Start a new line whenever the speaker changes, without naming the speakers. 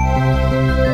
Música